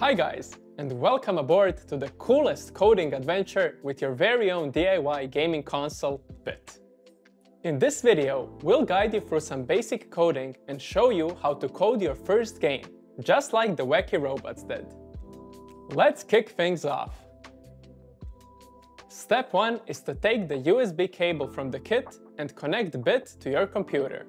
Hi guys, and welcome aboard to the coolest coding adventure with your very own DIY gaming console, Bit. In this video, we'll guide you through some basic coding and show you how to code your first game, just like the Wacky Robots did. Let's kick things off. Step 1 is to take the USB cable from the kit and connect Bit to your computer.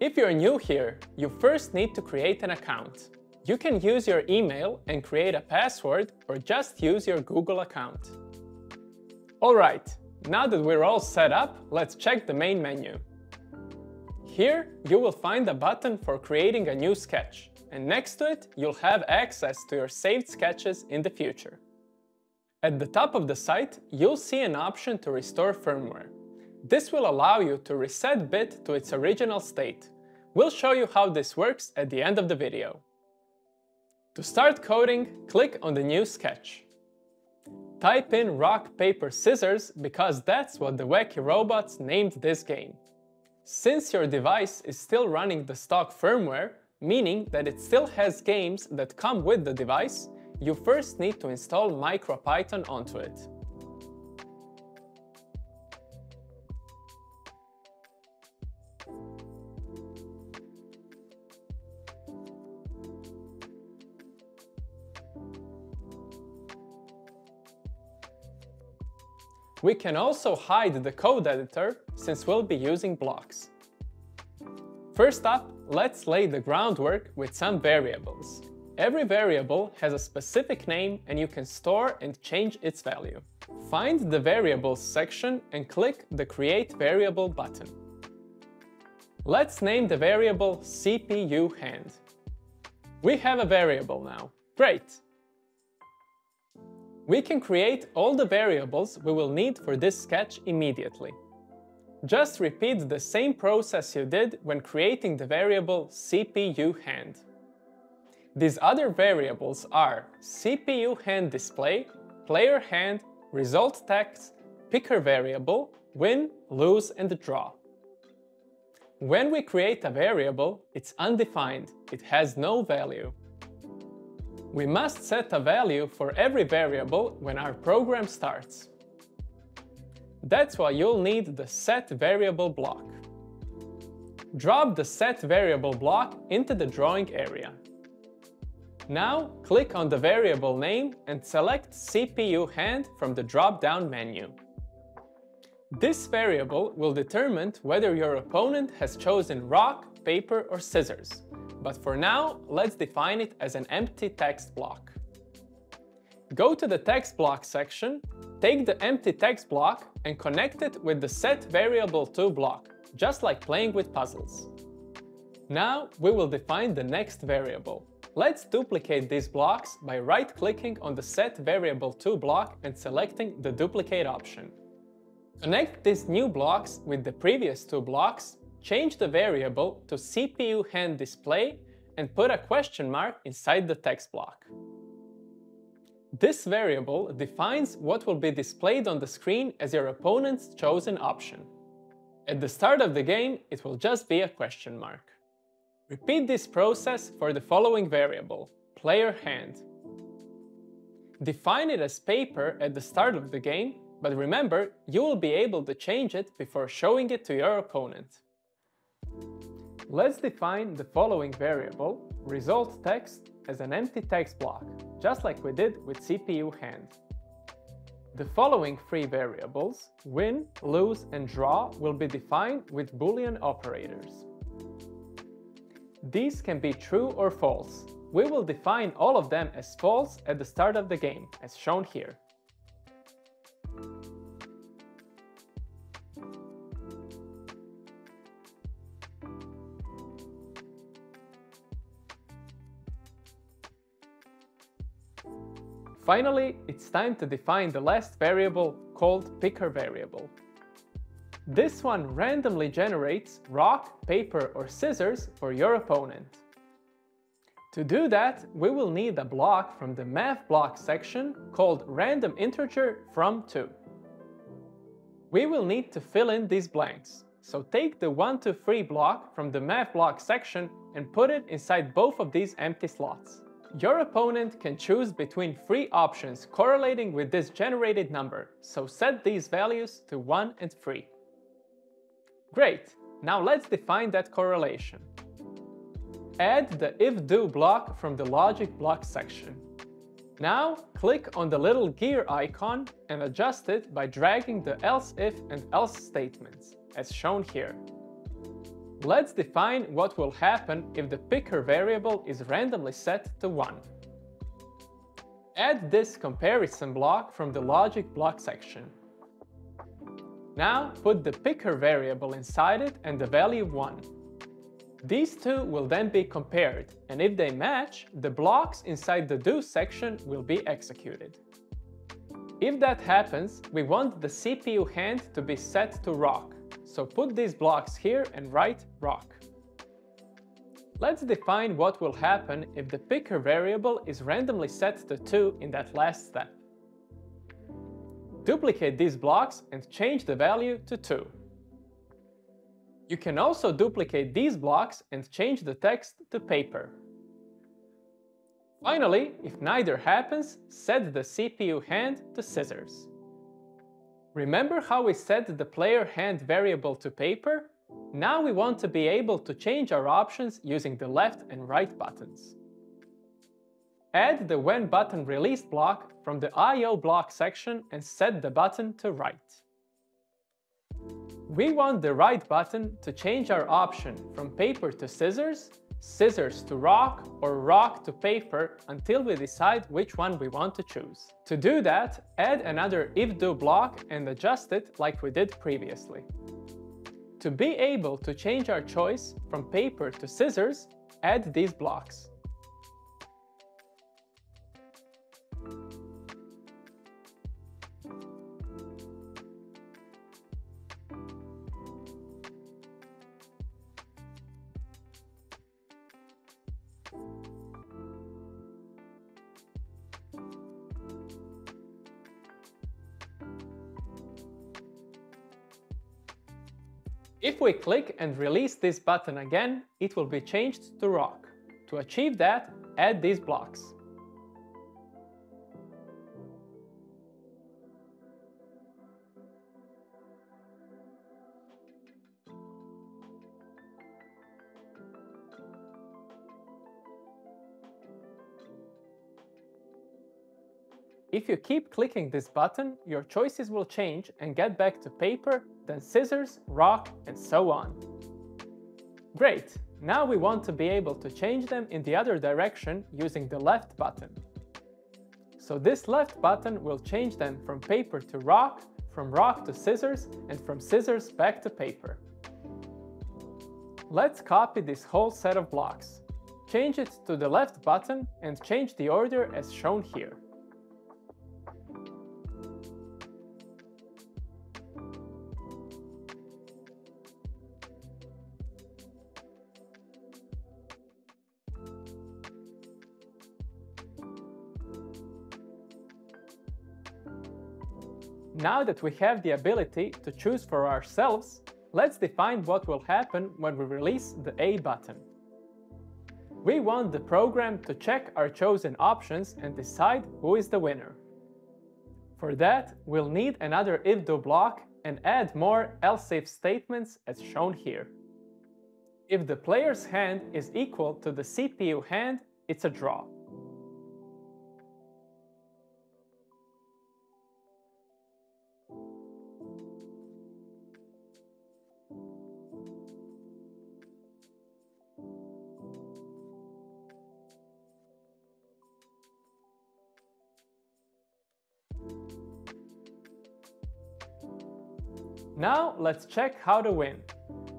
If you're new here, you first need to create an account. You can use your email and create a password or just use your Google account. Alright, now that we're all set up, let's check the main menu. Here, you will find a button for creating a new sketch, and next to it, you'll have access to your saved sketches in the future. At the top of the site, you'll see an option to restore firmware. This will allow you to reset Bit to its original state. We'll show you how this works at the end of the video. To start coding, click on the new sketch. Type in rock, paper, scissors because that's what the Wacky Robots named this game. Since your device is still running the stock firmware, meaning that it still has games that come with the device, you first need to install MicroPython onto it. We can also hide the code editor since we'll be using blocks. First up, let's lay the groundwork with some variables. Every variable has a specific name and you can store and change its value. Find the Variables section and click the Create Variable button. Let's name the variable CPU hand. We have a variable now. Great! We can create all the variables we will need for this sketch immediately. Just repeat the same process you did when creating the variable CPU hand. These other variables are CPU hand display, player hand, result text, picker variable, win, lose and draw. When we create a variable, it's undefined, it has no value. We must set a value for every variable when our program starts. That's why you'll need the set variable block. Drop the set variable block into the drawing area. Now click on the variable name and select CPU hand from the drop-down menu. This variable will determine whether your opponent has chosen rock, paper or scissors but for now, let's define it as an empty text block. Go to the text block section, take the empty text block and connect it with the set variable to block, just like playing with puzzles. Now we will define the next variable. Let's duplicate these blocks by right-clicking on the set variable to block and selecting the duplicate option. Connect these new blocks with the previous two blocks change the variable to CPU hand display and put a question mark inside the text block. This variable defines what will be displayed on the screen as your opponent's chosen option. At the start of the game, it will just be a question mark. Repeat this process for the following variable, player hand. Define it as paper at the start of the game, but remember, you will be able to change it before showing it to your opponent. Let's define the following variable, result text, as an empty text block, just like we did with CPU hand. The following three variables, win, lose and draw, will be defined with boolean operators. These can be true or false. We will define all of them as false at the start of the game, as shown here. Finally, it's time to define the last variable called picker variable. This one randomly generates rock, paper or scissors for your opponent. To do that, we will need a block from the math block section called random integer from 2. We will need to fill in these blanks, so take the 1 to 3 block from the math block section and put it inside both of these empty slots. Your opponent can choose between three options correlating with this generated number, so set these values to 1 and 3. Great, now let's define that correlation. Add the if-do block from the logic block section. Now, click on the little gear icon and adjust it by dragging the else if and else statements, as shown here. Let's define what will happen if the picker variable is randomly set to 1. Add this comparison block from the logic block section. Now put the picker variable inside it and the value 1. These two will then be compared, and if they match, the blocks inside the do section will be executed. If that happens, we want the CPU hand to be set to rock, so put these blocks here and write rock. Let's define what will happen if the picker variable is randomly set to 2 in that last step. Duplicate these blocks and change the value to 2. You can also duplicate these blocks and change the text to paper. Finally, if neither happens, set the CPU hand to scissors. Remember how we set the player hand variable to paper? Now we want to be able to change our options using the left and right buttons. Add the when button released block from the IO block section and set the button to right. We want the right button to change our option from paper to scissors, scissors to rock, or rock to paper until we decide which one we want to choose. To do that, add another if-do block and adjust it like we did previously. To be able to change our choice from paper to scissors, add these blocks. If we click and release this button again, it will be changed to rock. To achieve that, add these blocks. If you keep clicking this button, your choices will change and get back to paper, then scissors, rock, and so on. Great! Now we want to be able to change them in the other direction using the left button. So this left button will change them from paper to rock, from rock to scissors, and from scissors back to paper. Let's copy this whole set of blocks. Change it to the left button and change the order as shown here. Now that we have the ability to choose for ourselves, let's define what will happen when we release the A button. We want the program to check our chosen options and decide who is the winner. For that, we'll need another if-do block and add more else-if statements as shown here. If the player's hand is equal to the CPU hand, it's a draw. Now let's check how to win.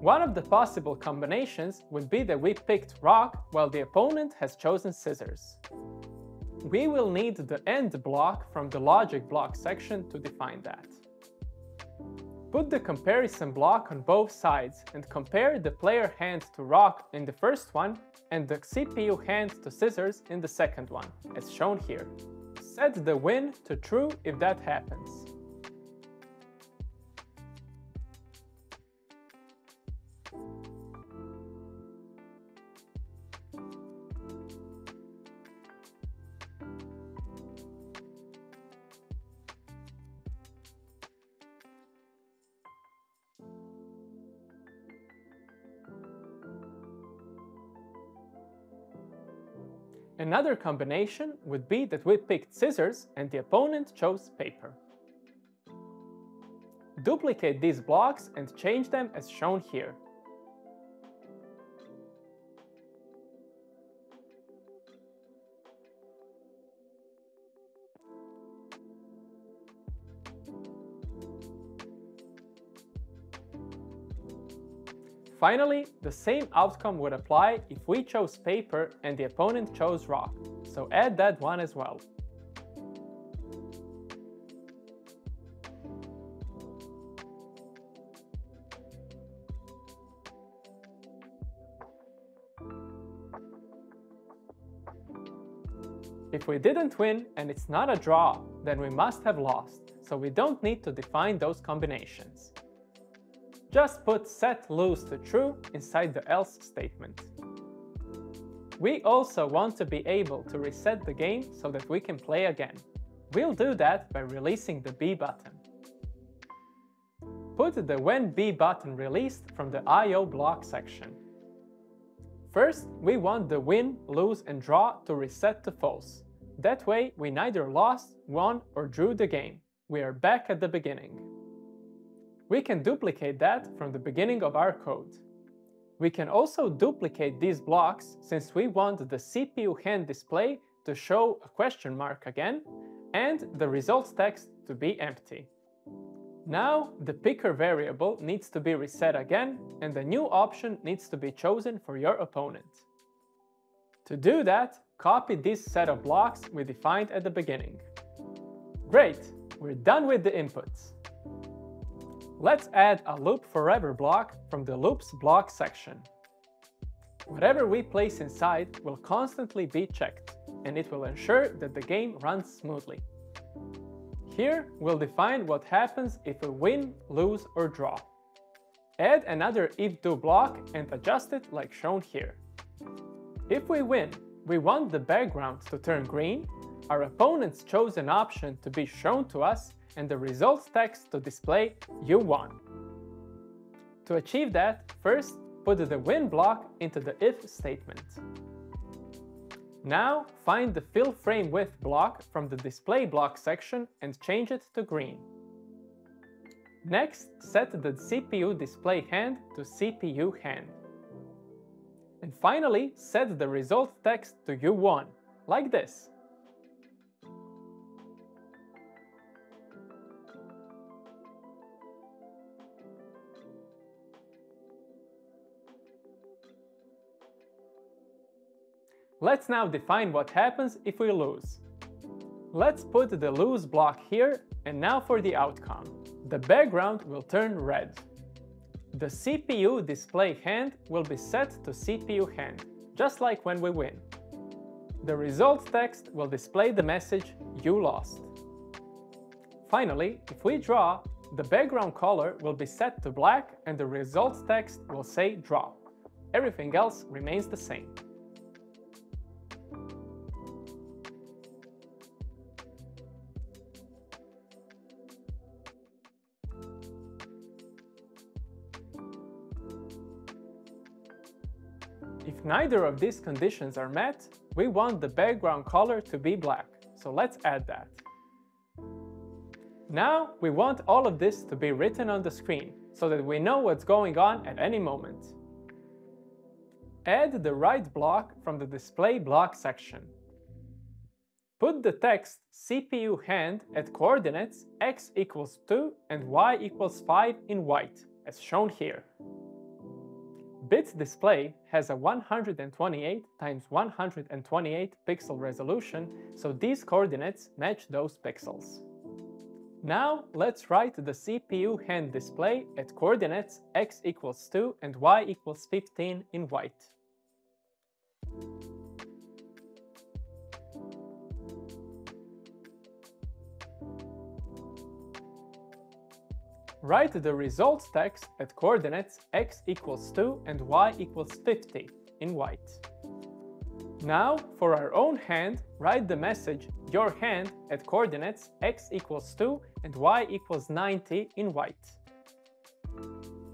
One of the possible combinations would be that we picked rock while the opponent has chosen scissors. We will need the and block from the logic block section to define that. Put the comparison block on both sides and compare the player hand to rock in the first one and the CPU hand to scissors in the second one, as shown here. Set the win to true if that happens. Another combination would be that we picked scissors and the opponent chose paper. Duplicate these blocks and change them as shown here. Finally, the same outcome would apply if we chose paper and the opponent chose rock, so add that one as well. If we didn't win and it's not a draw, then we must have lost, so we don't need to define those combinations. Just put set lose to true inside the else statement. We also want to be able to reset the game so that we can play again. We'll do that by releasing the B button. Put the When B button released from the IO block section. First, we want the win, lose and draw to reset to false. That way, we neither lost, won or drew the game. We are back at the beginning. We can duplicate that from the beginning of our code. We can also duplicate these blocks since we want the CPU hand display to show a question mark again and the results text to be empty. Now the picker variable needs to be reset again and a new option needs to be chosen for your opponent. To do that, copy this set of blocks we defined at the beginning. Great, we're done with the inputs. Let's add a loop forever block from the loops block section. Whatever we place inside will constantly be checked, and it will ensure that the game runs smoothly. Here, we'll define what happens if we win, lose, or draw. Add another if-do block and adjust it like shown here. If we win, we want the background to turn green, our opponent's chosen option to be shown to us, and the results text to display you won. To achieve that, first put the win block into the if statement. Now find the fill frame width block from the display block section and change it to green. Next, set the CPU display hand to CPU hand. And finally, set the result text to you won, like this. Let's now define what happens if we lose. Let's put the lose block here and now for the outcome. The background will turn red. The CPU display hand will be set to CPU hand, just like when we win. The results text will display the message you lost. Finally, if we draw, the background color will be set to black and the results text will say draw. Everything else remains the same. If neither of these conditions are met, we want the background color to be black, so let's add that. Now we want all of this to be written on the screen, so that we know what's going on at any moment. Add the write block from the display block section. Put the text CPU hand at coordinates x equals 2 and y equals 5 in white, as shown here. Bits display has a 128 times 128 pixel resolution, so these coordinates match those pixels. Now let's write the CPU hand display at coordinates x equals 2 and y equals 15 in white. Write the results text at coordinates x equals 2 and y equals 50 in white. Now, for our own hand, write the message your hand at coordinates x equals 2 and y equals 90 in white.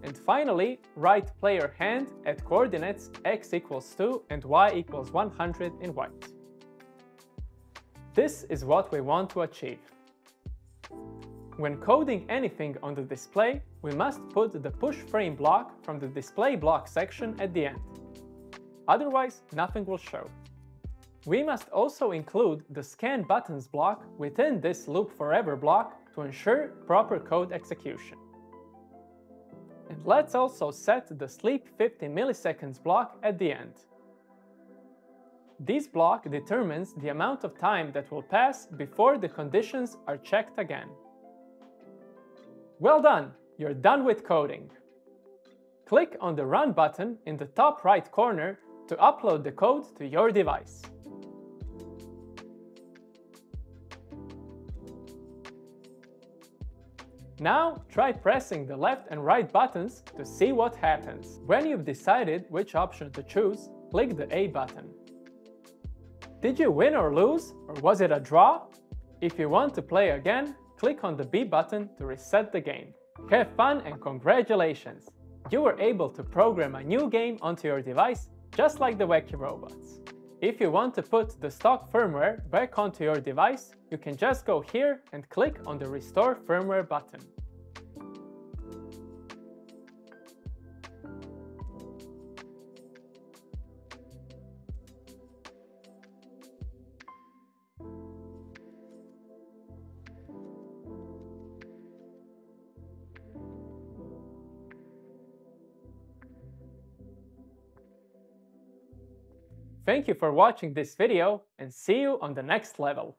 And finally, write player hand at coordinates x equals 2 and y equals 100 in white. This is what we want to achieve. When coding anything on the display, we must put the push frame block from the display block section at the end. Otherwise, nothing will show. We must also include the scan buttons block within this loop forever block to ensure proper code execution. And let's also set the sleep 50 milliseconds block at the end. This block determines the amount of time that will pass before the conditions are checked again. Well done! You're done with coding. Click on the Run button in the top right corner to upload the code to your device. Now try pressing the left and right buttons to see what happens. When you've decided which option to choose, click the A button. Did you win or lose, or was it a draw? If you want to play again, click on the B button to reset the game. Have fun and congratulations! You were able to program a new game onto your device just like the Wacky Robots. If you want to put the stock firmware back onto your device, you can just go here and click on the Restore Firmware button. Thank you for watching this video and see you on the next level.